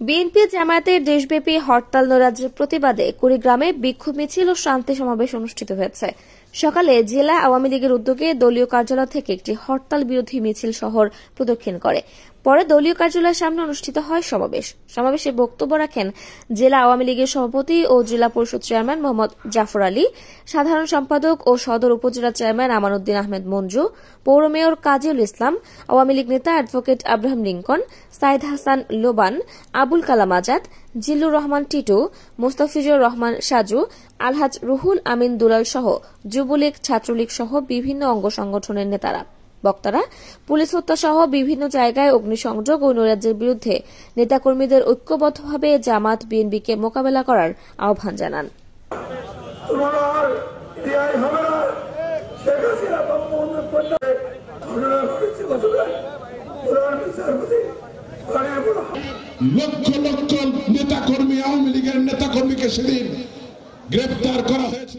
BNP জামায়াতের দেশব্যাপী হরতাল নৈরাজ্যের প্রতিবাদে কুড়িগ্রামে বিক্ষোভ মিছিল ও শান্তি সমাবেশ অনুষ্ঠিত হয়েছে। সকালে জেলা আওয়ামী লীগের উদ্যোগে দলীয় কার্যালয় থেকে একটি হরতাল বিরোধী মিছিল শহর প্রদক্ষিণ করে। পরে দলীয় কার্যালয়ের সামনে অনুষ্ঠিত হয় সমাবেশ। সমাবেশে বক্তব্য রাখেন জেলা আওয়ামী লীগের সভাপতি ও জেলা পরিষদ চেয়ারম্যান মোহাম্মদ জাফর আলী, সাধারণ সম্পাদক ও সদর উপজেলা চেয়ারম্যান আমানুদ্দিন আহমেদ মঞ্জু, পৌর মেয়র কাজীউল ইসলাম, আওয়ামী লীগ নেতা advocate Abraham Lincoln Sayeed Hasan Loban, Abul Kalam Azad, Zillur Rahman Titu, Mostafizur Rahman Saju, Alhaj Ruhul Amin Dulal সহ যুবলীগ, ছাত্রলীগ সহ বিভিন্ন অঙ্গ সংগঠনের নেতারা। বক্তারা পুলিশ হত্যা সহ বিভিন্ন জায়গায় অগ্নিসংযোগ ও নৈরাজ্যের বিরুদ্ধে নেতাকর্মীদের ঐক্যবদ্ধভাবে জামাত বিএনপিকে মোকাবেলা করার আহ্বান জানান। লক্ষ লক্ষ নেতা কর্মী আওয়ামী লীগের নেতা কর্মীকে সেদিন গ্রেপ্তার করা হয়েছে।